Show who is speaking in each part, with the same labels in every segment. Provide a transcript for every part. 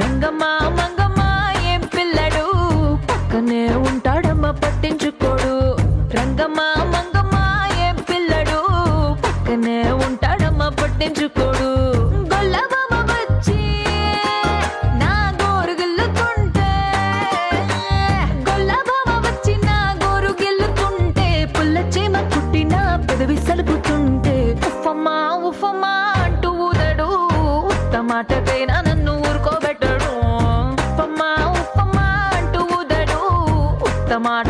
Speaker 1: రంగమ్మా మంగమ్మా ఏం పిల్లడు? పక్కనే ఉంటాడమ్మ పట్టించుకోడు. రంగమ్మా మంగమ్మా ఏం పిల్లడు? పక్కనే ఉంటాడమ్మ పట్టించుకోడు. మాట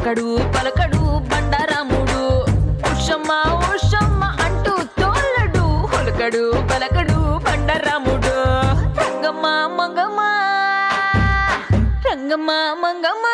Speaker 1: పలకడు పలకడు బండారాముడు. ఉషమ్మ ఉషమ్మ అంటూ తోలడు పలకడు పలకడు బండారాముడు. రంగమ్మ మంగమ్మ. రంగమ్మ మంగమ్మ.